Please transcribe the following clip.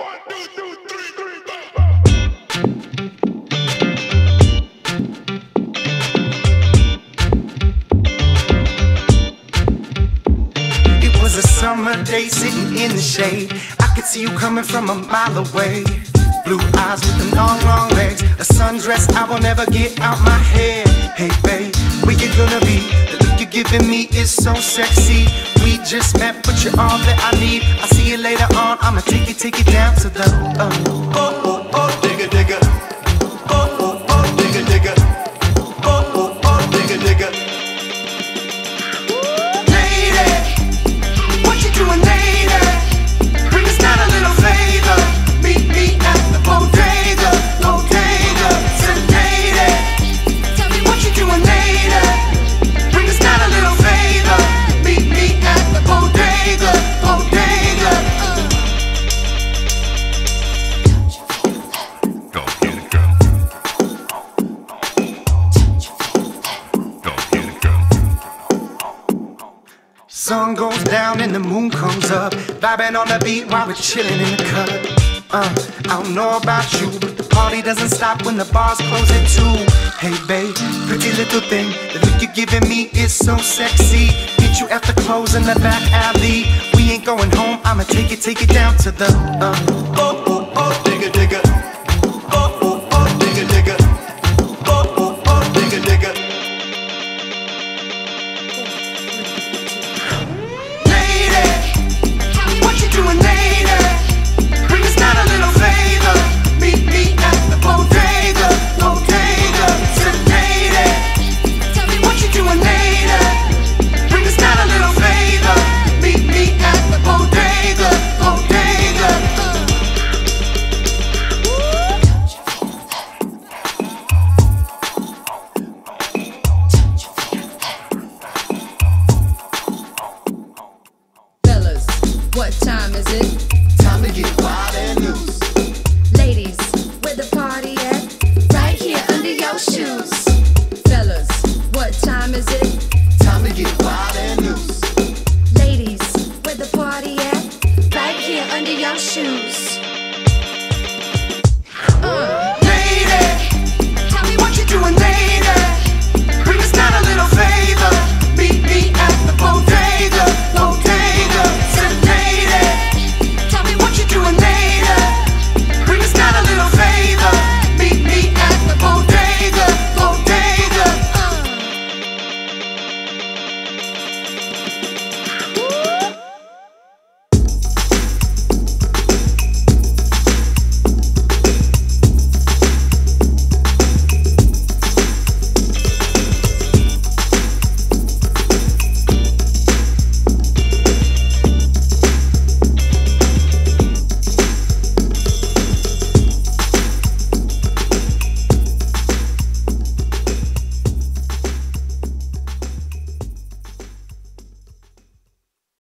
It was a summer day sitting in the shade. I could see you coming from a mile away. Blue eyes with the long, long legs. A sundress I will never get out my head. Hey, babe, where you gonna be? The look you're giving me is so sexy. Just met, but you're all that I need. I'll see you later on. I'ma take it, take it down to the. Uh, Oh, oh, oh, goes down and the moon comes up. Vibing on the beat while we're chilling in the cut. Uh, I don't know about you, but the party doesn't stop when the bars close at two. Hey, babe, pretty little thing. The look you're giving me is so sexy. Meet you after close in the back alley. We ain't going home. I'ma take it, take it down to the. Uh, time is it? Time to get wild and loose. Ladies, where the party at? Right here under your shoes. Fellas, what time is it? Time to get wild and loose. Ladies, where the party at? Right here under your shoes.